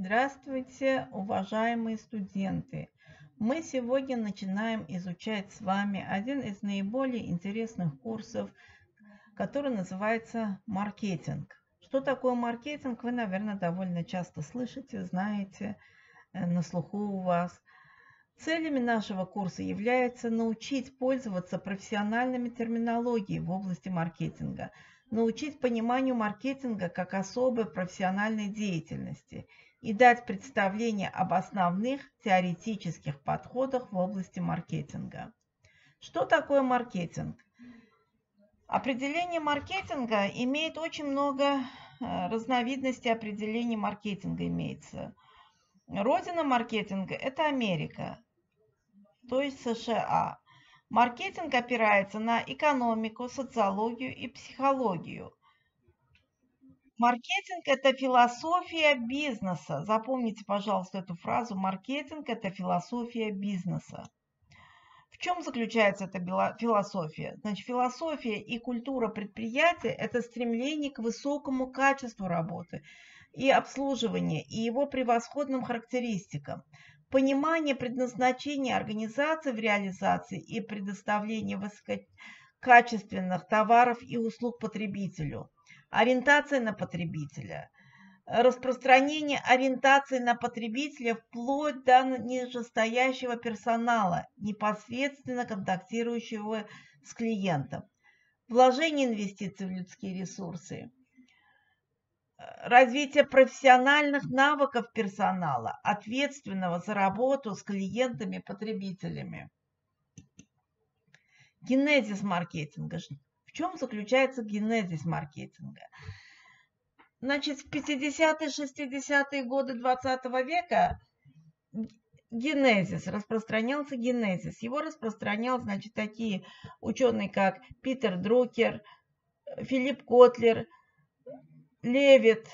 Здравствуйте, уважаемые студенты! Мы сегодня начинаем изучать с вами один из наиболее интересных курсов, который называется маркетинг. Что такое маркетинг, вы, наверное, довольно часто слышите, знаете, э, на слуху у вас. Целями нашего курса является научить пользоваться профессиональными терминологией в области маркетинга, научить пониманию маркетинга как особой профессиональной деятельности и дать представление об основных теоретических подходах в области маркетинга. Что такое маркетинг? Определение маркетинга имеет очень много э, разновидностей определений маркетинга имеется. Родина маркетинга – это Америка то есть США. Маркетинг опирается на экономику, социологию и психологию. Маркетинг – это философия бизнеса. Запомните, пожалуйста, эту фразу. Маркетинг – это философия бизнеса. В чем заключается эта философия? Значит, философия и культура предприятия – это стремление к высокому качеству работы и обслуживания и его превосходным характеристикам понимание предназначения организации в реализации и предоставлении высококачественных товаров и услуг потребителю, ориентация на потребителя, распространение ориентации на потребителя вплоть до нижестоящего персонала, непосредственно контактирующего с клиентом, вложение инвестиций в людские ресурсы, развитие профессиональных навыков персонала, ответственного за работу с клиентами, потребителями. Генезис маркетинга. Чем заключается генезис маркетинга? Значит, в 50-е, 60-е годы 20 века генезис, распространялся генезис. Его распространял, значит, такие ученые, как Питер Друкер, Филипп Котлер – Левит,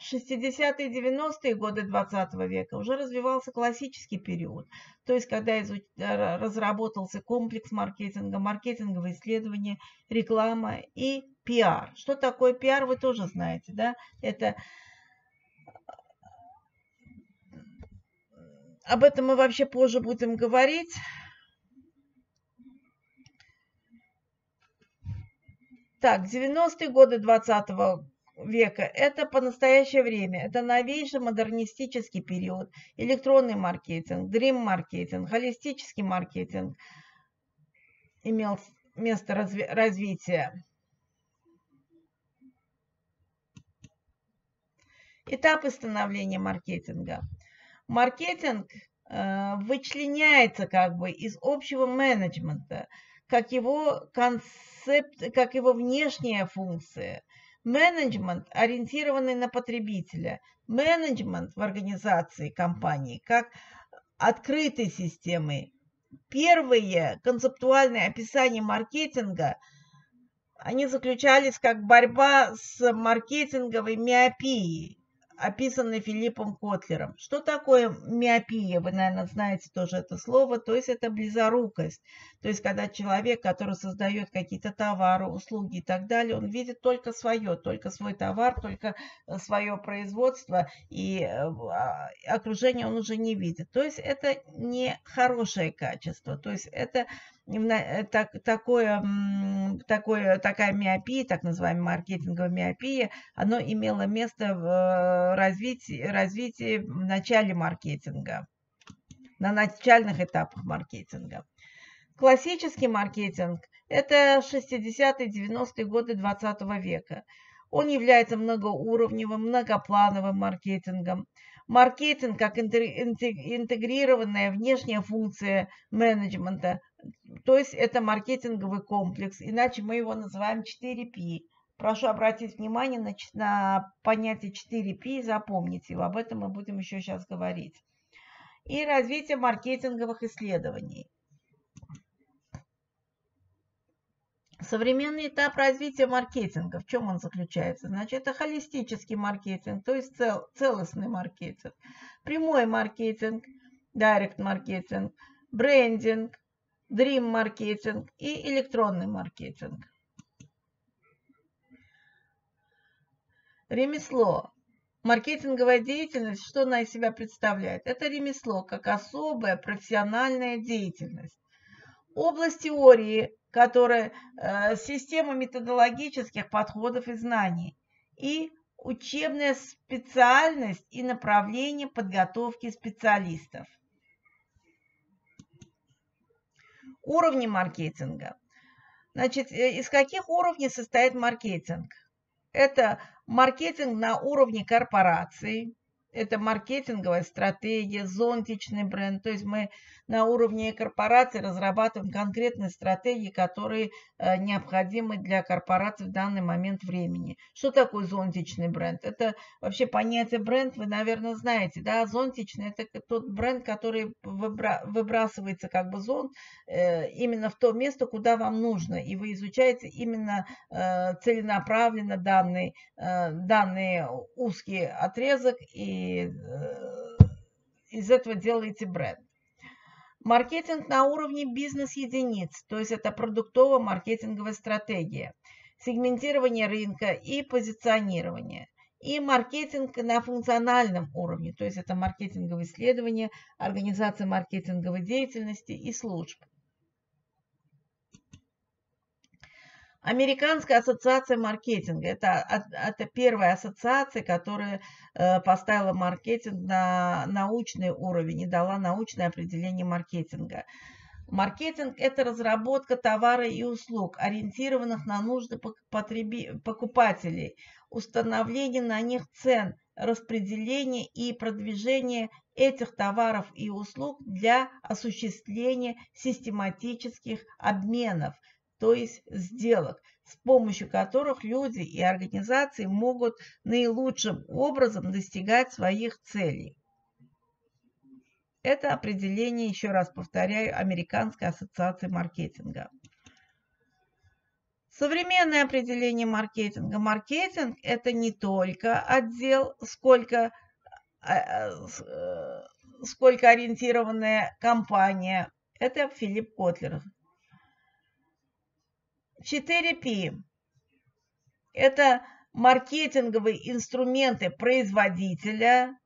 60-е 90-е годы 20 века уже развивался классический период, то есть когда изуч... разработался комплекс маркетинга, маркетинговые исследования, реклама и пиар. Что такое пиар, вы тоже знаете, да? Это об этом мы вообще позже будем говорить. Так, 90-е годы 20 века. Это по настоящее время. Это новейший модернистический период. Электронный маркетинг, дрим-маркетинг, холистический маркетинг имел место разви развития. Этапы становления маркетинга. Маркетинг э, вычленяется как бы из общего менеджмента, как его концепт, как его внешняя функция – Менеджмент, ориентированный на потребителя. Менеджмент в организации компании как открытой системы. Первые концептуальные описания маркетинга, они заключались как борьба с маркетинговой миопией описанный Филиппом Котлером. Что такое миопия? Вы, наверное, знаете тоже это слово. То есть это близорукость. То есть когда человек, который создает какие-то товары, услуги и так далее, он видит только свое, только свой товар, только э, свое производство и э, а, окружение он уже не видит. То есть это не хорошее качество. То есть это так, такое, такое, такая миопия, так называемая маркетинговая миопия, оно имело место в э, развитии, развитии в начале маркетинга, на начальных этапах маркетинга. Классический маркетинг – это 60-е, 90-е годы 20 века. Он является многоуровневым, многоплановым маркетингом. Маркетинг как интегрированная внешняя функция менеджмента, то есть это маркетинговый комплекс, иначе мы его называем 4P. Прошу обратить внимание на, на понятие 4P, запомните его, об этом мы будем еще сейчас говорить. И развитие маркетинговых исследований. Современный этап развития маркетинга, в чем он заключается? Значит, это холистический маркетинг, то есть цел, целостный маркетинг, прямой маркетинг, директ маркетинг, брендинг, дрим маркетинг и электронный маркетинг. Ремесло. Маркетинговая деятельность, что она из себя представляет? Это ремесло, как особая профессиональная деятельность. Область теории, которая э, система методологических подходов и знаний, и учебная специальность и направление подготовки специалистов. Уровни маркетинга. Значит, э, из каких уровней состоит маркетинг? Это маркетинг на уровне корпорации, это маркетинговая стратегия, зонтичный бренд. То есть мы на уровне корпорации разрабатываем конкретные стратегии, которые э, необходимы для корпорации в данный момент времени. Что такое зонтичный бренд? Это вообще понятие бренд, вы, наверное, знаете. Да? Зонтичный – это тот бренд, который выбрасывается как бы зонт э, именно в то место, куда вам нужно. И вы изучаете именно э, целенаправленно данный, данный узкий отрезок и из этого делаете бренд. Маркетинг на уровне бизнес-единиц, то есть это продуктово-маркетинговая стратегия, сегментирование рынка и позиционирование. И маркетинг на функциональном уровне, то есть это маркетинговые исследования, организация маркетинговой деятельности и служб. Американская ассоциация маркетинга. Это, это первая ассоциация, которая э, поставила маркетинг на научный уровень и дала научное определение маркетинга. Маркетинг – это разработка товара и услуг, ориентированных на нужды покупателей, установление на них цен, распределение и продвижение этих товаров и услуг для осуществления систематических обменов – то есть сделок, с помощью которых люди и организации могут наилучшим образом достигать своих целей. Это определение, еще раз повторяю, Американской ассоциации маркетинга. Современное определение маркетинга. Маркетинг – это не только отдел, сколько, а, э, сколько ориентированная компания. Это Филипп Котлер, 4P – это маркетинговые инструменты производителя,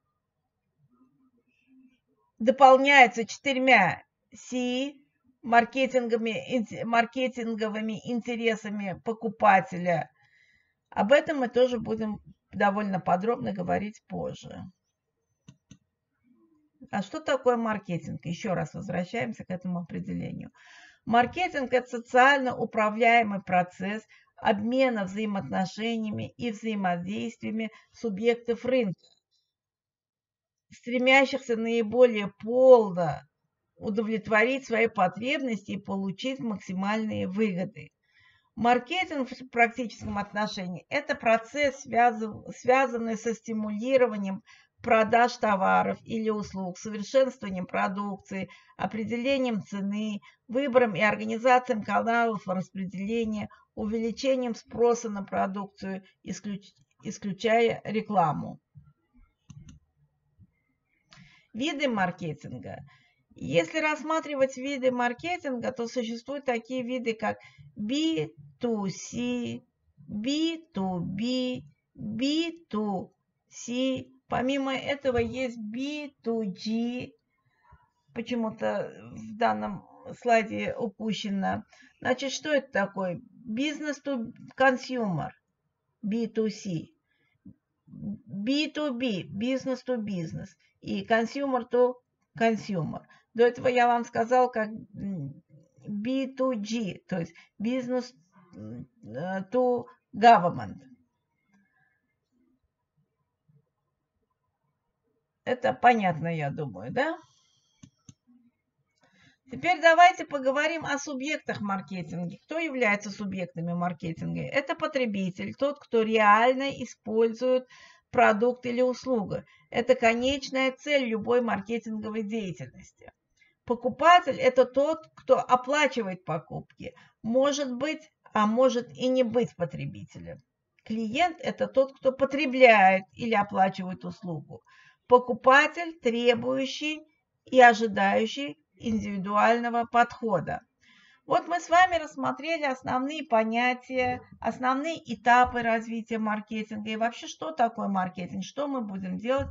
дополняются четырьмя C – маркетинговыми, маркетинговыми интересами покупателя. Об этом мы тоже будем довольно подробно говорить позже. А что такое маркетинг? Еще раз возвращаемся к этому определению. Маркетинг – это социально управляемый процесс обмена взаимоотношениями и взаимодействиями субъектов рынка, стремящихся наиболее полно удовлетворить свои потребности и получить максимальные выгоды. Маркетинг в практическом отношении – это процесс, связан, связанный со стимулированием продаж товаров или услуг, совершенствованием продукции, определением цены, выбором и организацией каналов распределения, увеличением спроса на продукцию, исключ... исключая рекламу. Виды маркетинга. Если рассматривать виды маркетинга, то существуют такие виды, как B2C, B2B, B2C, Помимо этого есть B2G, почему-то в данном слайде упущено. Значит, что это такое? Business to consumer, B2C. B2B, business to business. И consumer to consumer. До этого я вам сказал как B2G, то есть business to government. Это понятно, я думаю, да? Теперь давайте поговорим о субъектах маркетинга. Кто является субъектами маркетинга? Это потребитель, тот, кто реально использует продукт или услугу. Это конечная цель любой маркетинговой деятельности. Покупатель – это тот, кто оплачивает покупки. Может быть, а может и не быть потребителем. Клиент – это тот, кто потребляет или оплачивает услугу покупатель, требующий и ожидающий индивидуального подхода. Вот мы с вами рассмотрели основные понятия, основные этапы развития маркетинга и вообще, что такое маркетинг, что мы будем делать